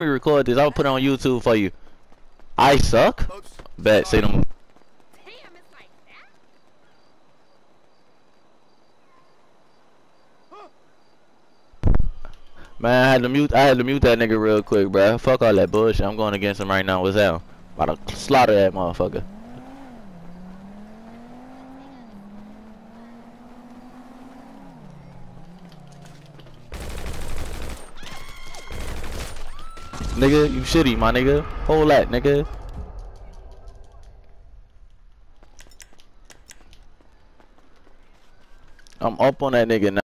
me record this. I'll put it on YouTube for you. I suck. Bet. Say them. Man, I had to mute. I had to mute that nigga real quick, bro. Fuck all that bullshit. I'm going against him right now. What's that? About to slaughter that motherfucker. Nigga, you shitty, my nigga. Hold that, nigga. I'm up on that nigga now.